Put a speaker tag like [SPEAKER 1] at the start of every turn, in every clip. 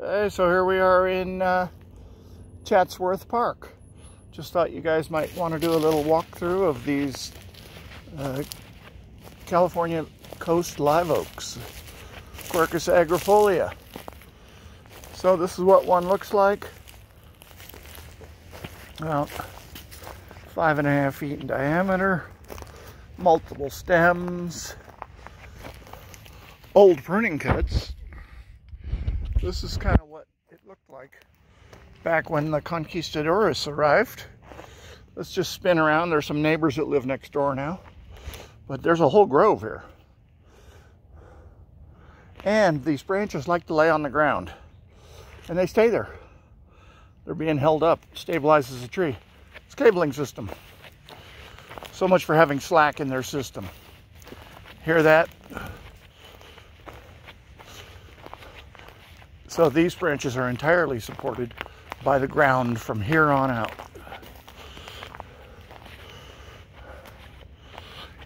[SPEAKER 1] Hey, so here we are in uh, Chatsworth Park. Just thought you guys might want to do a little walkthrough of these uh, California coast live oaks, Quercus agrifolia. So this is what one looks like. About five and a half feet in diameter, multiple stems, old pruning cuts. This is kind of what it looked like back when the conquistadores arrived. Let's just spin around. There's some neighbors that live next door now. But there's a whole grove here. And these branches like to lay on the ground. And they stay there. They're being held up. Stabilizes the tree. It's cabling system. So much for having slack in their system. Hear that? So these branches are entirely supported by the ground from here on out.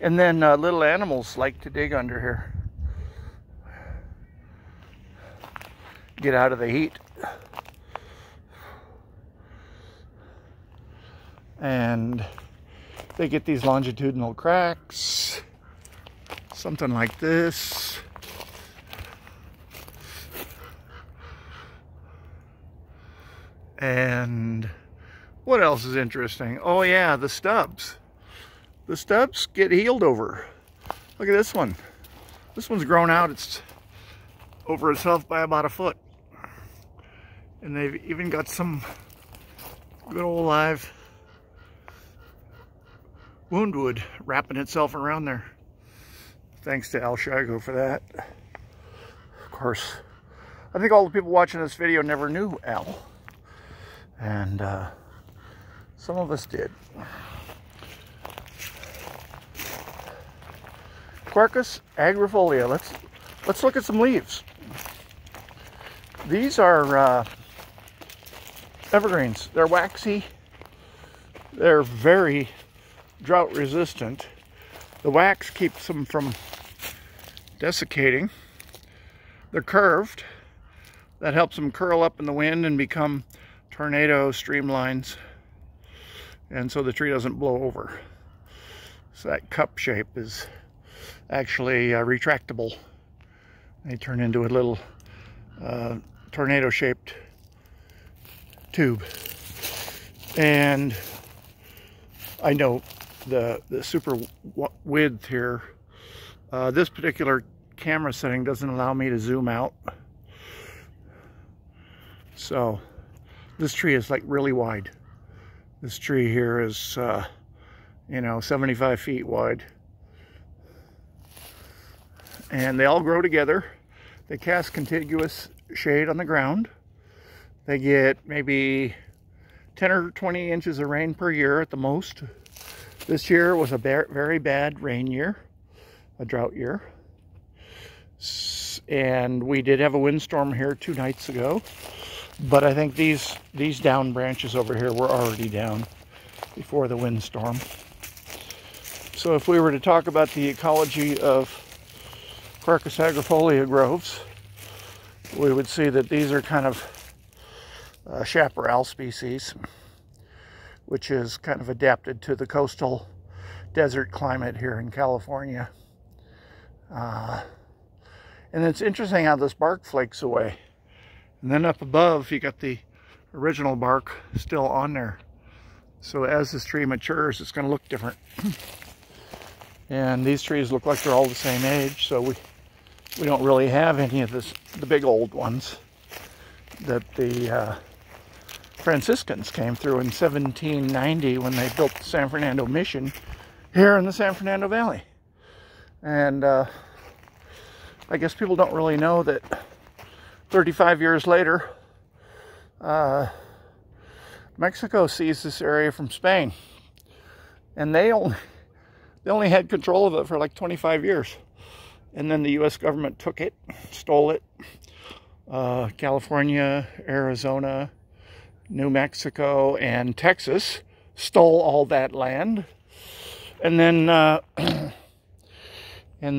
[SPEAKER 1] And then uh, little animals like to dig under here. Get out of the heat. And they get these longitudinal cracks. Something like this. And what else is interesting? Oh yeah, the stubs. The stubs get healed over. Look at this one. This one's grown out. It's over itself by about a foot. And they've even got some good old live wound wood wrapping itself around there. Thanks to Al Shigo for that. Of course, I think all the people watching this video never knew Al and uh, some of us did. Quercus agrifolia. Let's let's look at some leaves. These are uh, evergreens. They're waxy. They're very drought resistant. The wax keeps them from desiccating. They're curved. That helps them curl up in the wind and become tornado streamlines and so the tree doesn't blow over. So that cup shape is actually uh, retractable. They turn into a little uh, tornado shaped tube. And I know the, the super width here, uh, this particular camera setting doesn't allow me to zoom out. So this tree is like really wide. This tree here is, uh, you know, 75 feet wide. And they all grow together. They cast contiguous shade on the ground. They get maybe 10 or 20 inches of rain per year at the most. This year was a very bad rain year, a drought year. And we did have a windstorm here two nights ago. But I think these, these down branches over here were already down before the windstorm. So if we were to talk about the ecology of Quercus agrifolia groves, we would see that these are kind of uh, chaparral species, which is kind of adapted to the coastal desert climate here in California. Uh, and it's interesting how this bark flakes away. And then up above, you got the original bark still on there. So as this tree matures, it's going to look different. and these trees look like they're all the same age, so we we don't really have any of this, the big old ones that the uh, Franciscans came through in 1790 when they built the San Fernando Mission here in the San Fernando Valley. And uh, I guess people don't really know that 35 years later, uh, Mexico seized this area from Spain. And they only, they only had control of it for like 25 years. And then the U.S. government took it, stole it. Uh, California, Arizona, New Mexico, and Texas stole all that land. And then, uh, and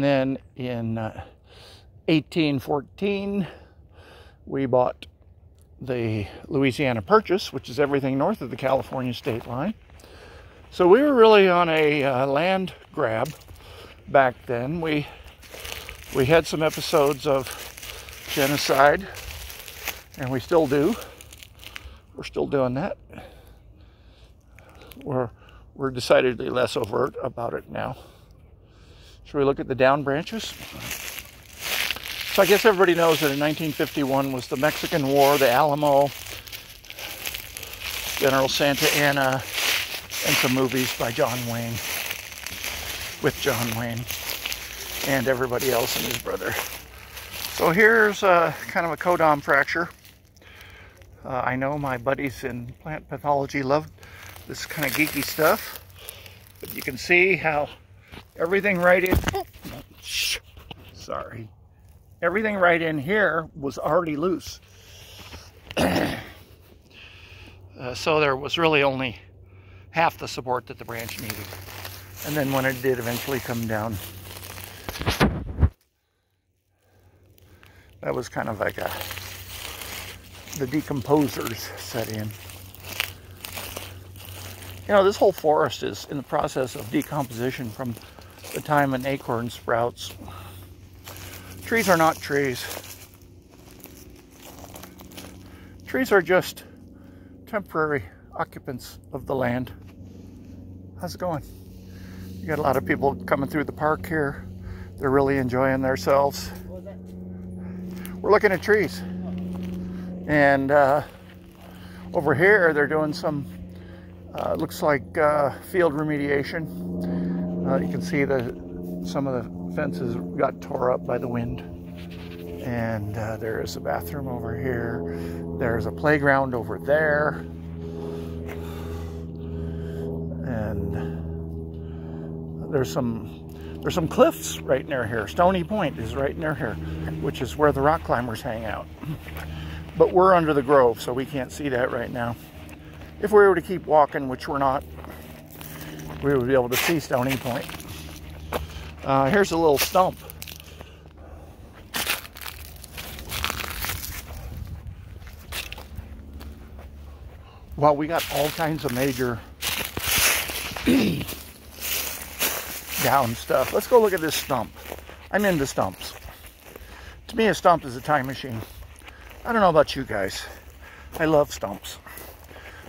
[SPEAKER 1] then in 1814, uh, we bought the Louisiana Purchase, which is everything north of the California state line. So we were really on a uh, land grab back then. We we had some episodes of genocide, and we still do. We're still doing that. We're we're decidedly less overt about it now. Should we look at the down branches? So I guess everybody knows that in 1951 was the Mexican War, the Alamo, General Santa Anna, and some movies by John Wayne, with John Wayne, and everybody else and his brother. So here's uh, kind of a codon fracture. Uh, I know my buddies in plant pathology love this kind of geeky stuff, but you can see how everything right in, sorry, everything right in here was already loose. uh, so there was really only half the support that the branch needed. And then when it did eventually come down, that was kind of like a, the decomposers set in. You know, this whole forest is in the process of decomposition from the time an acorn sprouts Trees are not trees. Trees are just temporary occupants of the land. How's it going? You got a lot of people coming through the park here. They're really enjoying themselves. We're looking at trees. And uh, over here, they're doing some, uh, looks like uh, field remediation. Uh, you can see the some of the fences got tore up by the wind. And uh, there is a bathroom over here. There's a playground over there. And there's some there's some cliffs right near here. Stony Point is right near here, which is where the rock climbers hang out. But we're under the grove, so we can't see that right now. If we were to keep walking, which we're not, we would be able to see Stony Point. Uh, here's a little stump. Well, we got all kinds of major down stuff. Let's go look at this stump. I'm into stumps. To me, a stump is a time machine. I don't know about you guys. I love stumps.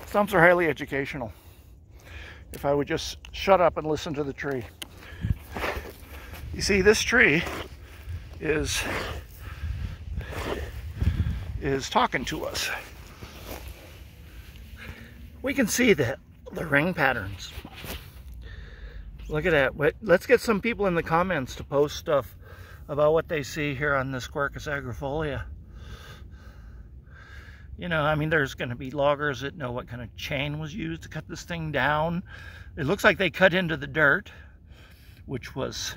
[SPEAKER 1] Stumps are highly educational. If I would just shut up and listen to the tree. You see, this tree is is talking to us. We can see that the ring patterns. Look at that. Let's get some people in the comments to post stuff about what they see here on this Quercus agrifolia. You know, I mean, there's going to be loggers that know what kind of chain was used to cut this thing down. It looks like they cut into the dirt, which was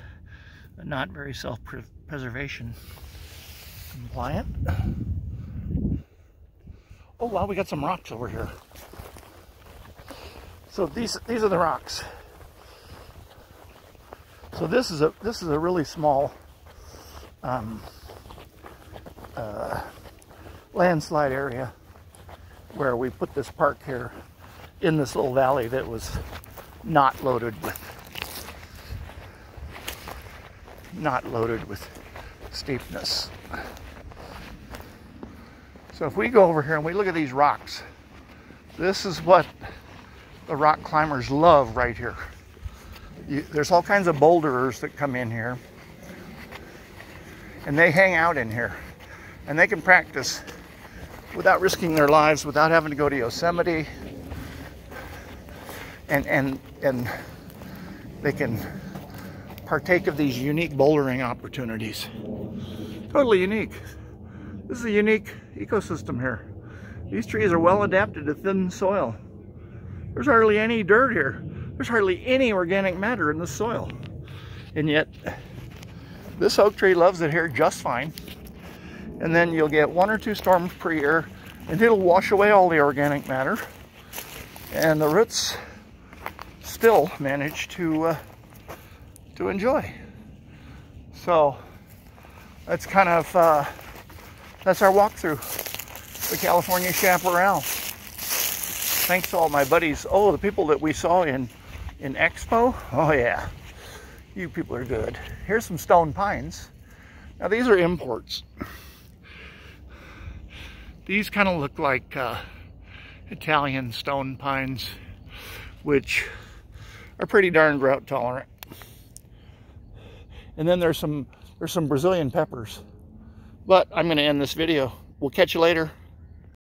[SPEAKER 1] not very self-preservation compliant. Oh wow, we got some rocks over here. So these these are the rocks. So this is a this is a really small um, uh, landslide area where we put this park here in this little valley that was not loaded with not loaded with steepness. So if we go over here and we look at these rocks, this is what the rock climbers love right here. You, there's all kinds of boulderers that come in here and they hang out in here and they can practice without risking their lives, without having to go to Yosemite and, and, and they can partake of these unique bouldering opportunities. Totally unique. This is a unique ecosystem here. These trees are well adapted to thin soil. There's hardly any dirt here. There's hardly any organic matter in the soil. And yet, this oak tree loves it here just fine. And then you'll get one or two storms per year and it'll wash away all the organic matter. And the roots still manage to uh, to enjoy. So that's kind of, uh, that's our walkthrough. the California Chaparral. Thanks to all my buddies. Oh, the people that we saw in, in Expo. Oh yeah, you people are good. Here's some stone pines. Now these are imports. These kind of look like uh, Italian stone pines, which are pretty darn drought tolerant. And then there's some there's some Brazilian peppers. But I'm going to end this video. We'll catch you later.